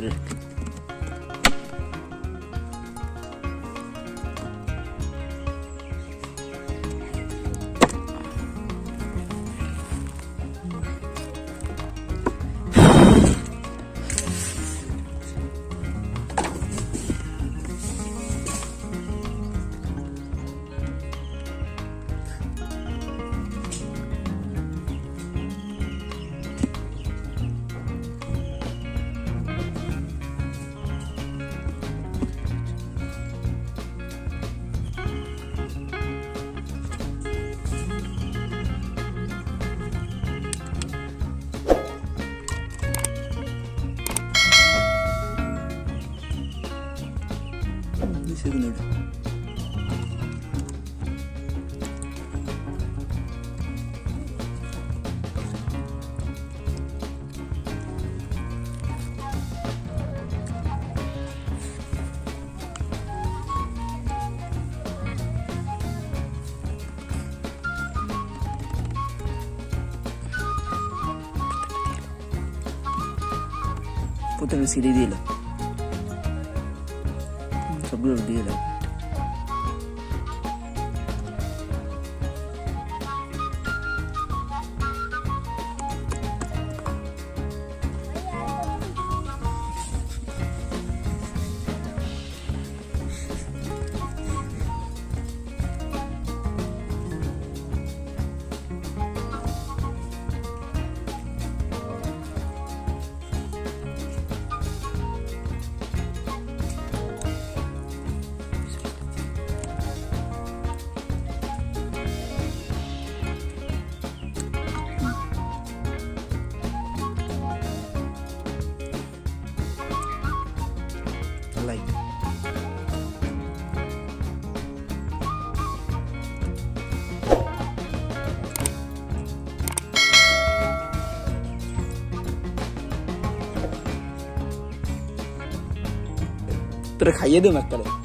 Hadi. de sevinirdim. Potrebbe good be to pero caí de máscara.